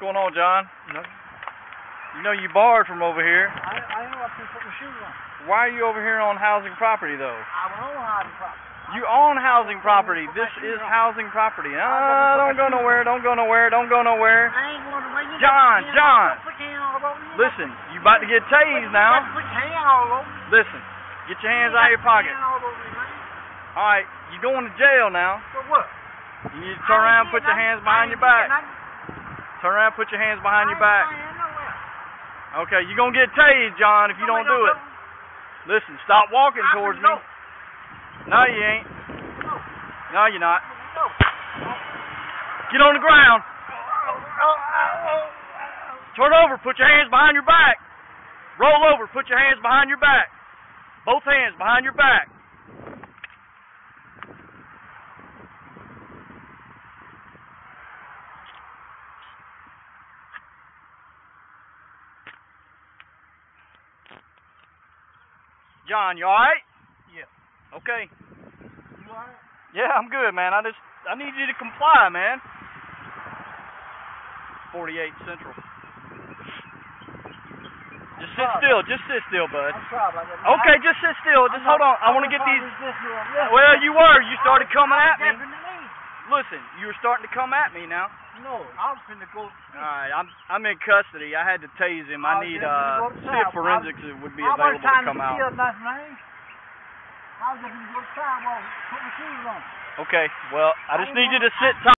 going on, John? Nothing. You know you barred from over here. I, I know I can put my shoes on. Why are you over here on housing property, though? I don't know how. You own housing property. This is housing property. Ah, don't go nowhere. Don't go nowhere. Don't go nowhere. I ain't going. John, John. Put your hand all over me. Listen, you about to get tased now. Put your hand all over me. Listen, get your hands out of your pocket. Put your hand all over me, man. All right, you going to jail now. For what? You need to turn around, and put your hands behind your back. Turn around, put your hands behind your back. Okay, you're gonna get tased, John, if you don't do it. Listen, stop walking towards me. No, you ain't. No, you're not. Get on the ground. Turn over, put your hands behind your back. Roll over, put your hands behind your back. Both hands behind your back. John, you alright? Yeah. Okay. You all right? Yeah, I'm good, man. I just I need you to comply, man. 48 Central. Just sit still. Just sit still, bud. Okay, just sit still. Just hold on. I want to get these. Well, you were. You started coming at me. me? Listen, you were starting to come at me now. No, I was finna go. All right, I'm I'm in custody. I had to tase him. I I need uh to see if forensics would be available to come to out. steal nothing, man. I was just gonna go to put my shoes on. Okay. Well, I I just need you to sit tight.